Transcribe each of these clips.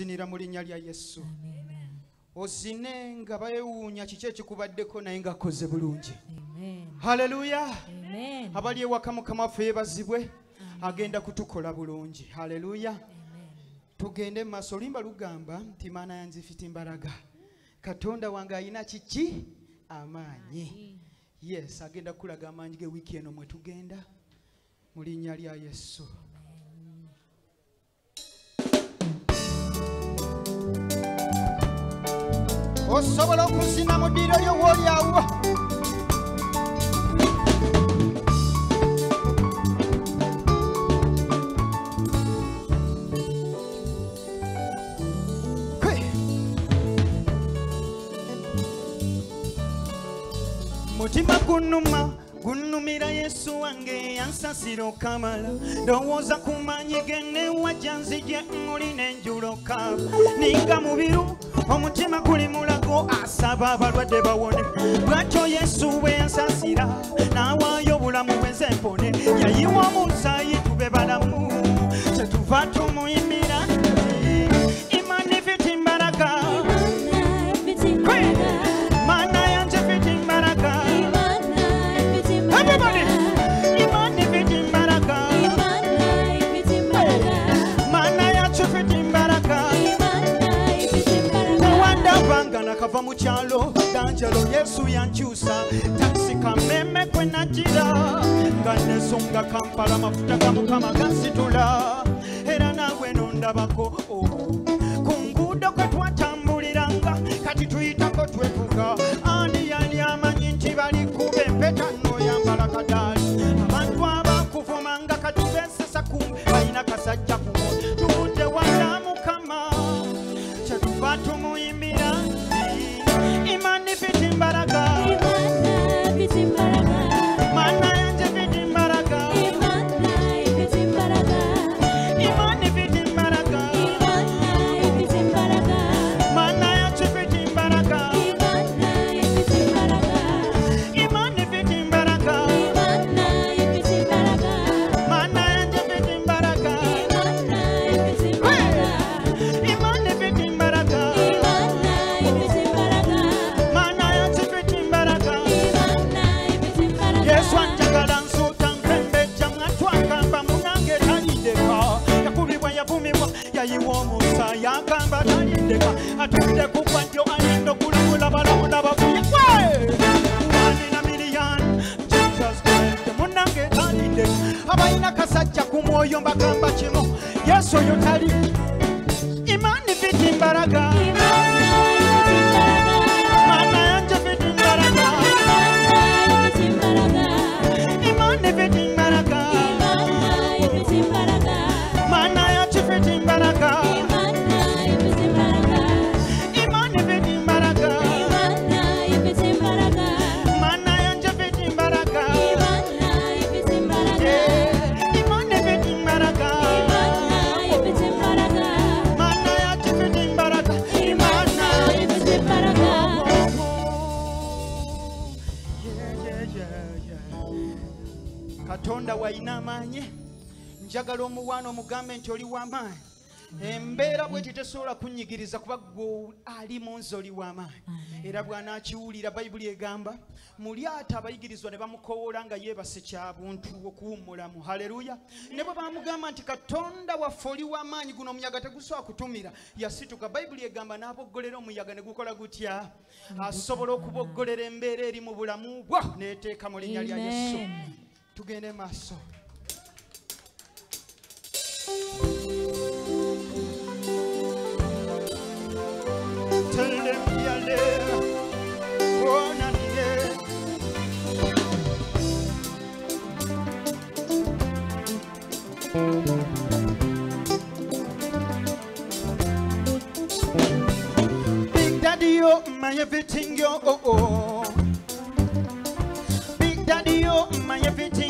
zinira mu linnya lya yesu. Ozine nga beewuunya kiki ekikubaddeko naye ng'akoze bulungi. Haleluya abali ewaka mukama waffe yeebazibwe agenda kutukola bulungi. Haleluya tugende mu maaso oluyimba lugamba nti maana yanzifiti mbalaga katonda wange alina kiki? Amaanyi. Yes agenda kukulaga amaanyi ge wiiki eno mwe tugenda mu linnya lya yesu osobola okuzina mu ddiiro lyo woolyawo mutima gunuma gunumira yesu wange yansasira okamala. Ndowooza ku maanyi ge newajja nzije mulina enjulo kaba ninga mubiru omutima guli mulago asaba abalwadde bawone bwatyo yesu bwe yansasira n'awaayo obulamu bwenze mpone yayiwa nakava mu kyalo danjalo yesu yankyusa takisi kameme kwe nagira kampala mafuta ga mukama gansitula era oh. Talindeka atudde ku kwadyo ayenda okulabula balabula bavuye wanina miliyan jesus christ munange talindeka abalina kasajja ku mwoyo mbagamba kimu yesu oyo tali. Imani fiti mbaraga. Maana yanje fiti mbaraga. Imani fiti mbaraga walina amaanyi njagala omuwaana omugambe nti oli w'amaanyi embeera bweti tesobola kunyigiriza kuba gwe ali mu nsi oli w'amaanyi era bw'anaakiwulira bayibuli egamba mu lyato abayigirizwa ne bamukowoola nga yeebase kyabuntu okuwummulamu haleluya. Ne bwe bamugamba nti katonda waffe oli w'amaanyi guno omuyaga tegusobola kutumira. Yasituka bayibuli egamba n'aboggolera omuyaga ne gukola gutya? Asobola okuboggolera embeera eri mu bulamu bwo neeteeka mu linnya lya yesu tugende maaso. Oh. Big Daddy, oh, my everything, yo, oh, oh. Big Daddy, oh, my everything,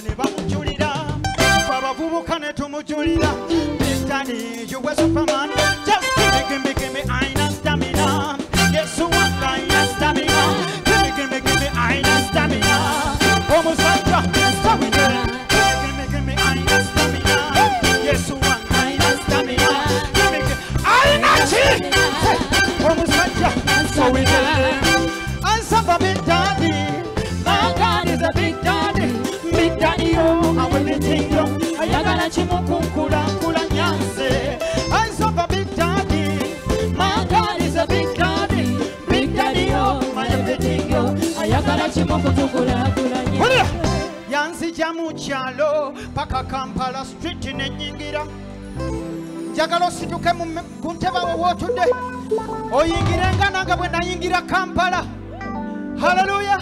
abasajja ne bamujulira fe ne tumujulira you a superman just gimme gimme gimme aina stamina. Yesu wanga aina stamina. Gimme gimme gimme aina stamina. Omusajja ayagala kimukunkulankulanya nze answer for Big Daddy my God is a Big Daddy. Big Daddy oh my everything yo ayagala kimukutukulakulanya Wulira! yanzija mu kyalo paka kampala street nenyingira njagala osituke mu me- ku ntebe awo wootudde oyingirenga nanga bwe nayingira kampala. Haleluya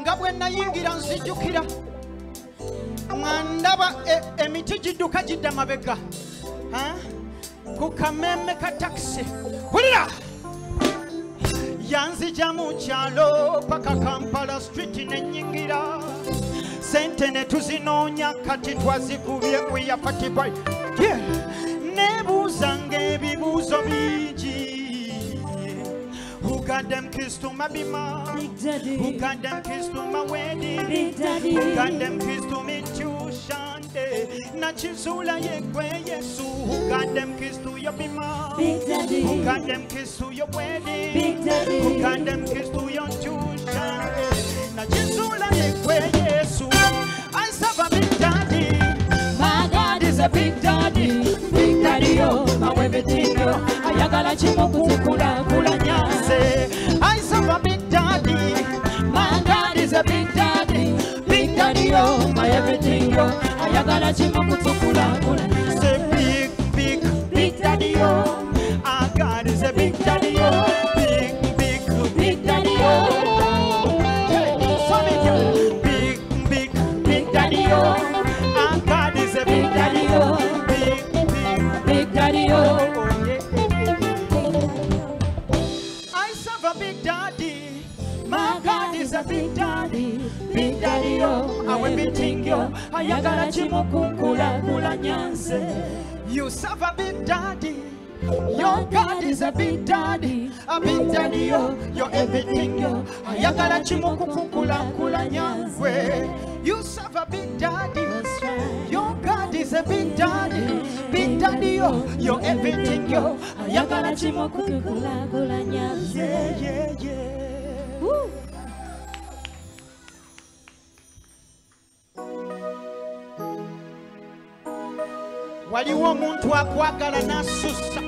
nga bwe nayingira nzijukira nga ndaba e- emiti gidduka gidda mabega Ha? ku kameme ka takisi wulira yanzija mu kyalo paka kampala street nenyingira sente ne tuzinoonya kati twazikubye weyapatibwa Yeah. nebuuzanga ebibuuzo bingi Who got them keys to my bima? Who got them keys to my wedding? Who got them keys to me? Nachizula yekwe Yesu. Who got them keys to your bima? Big Daddy. Who got them keys to your wedding? Big Daddy. Who got them keys to your tuition? Nachizula yekwe Yesu. I serve a big daddy. My God is a big cara de oh, ayagala kimukutukulakulanya nze. You serve a big daddy. Your God is a big daddy, a big daddy, yo, you're everything, yo. Ayagala chimukukukulankulanya nzwe. You serve a big daddy. Your God is a big daddy, big daddy, yo, you're everything, yo. ayagala Ayagala chimukukukulankulanya. kimukutukulakulanya nze. Yeah, yeah, yeah. Woo. Waliwo omuntu akwagala n'asussa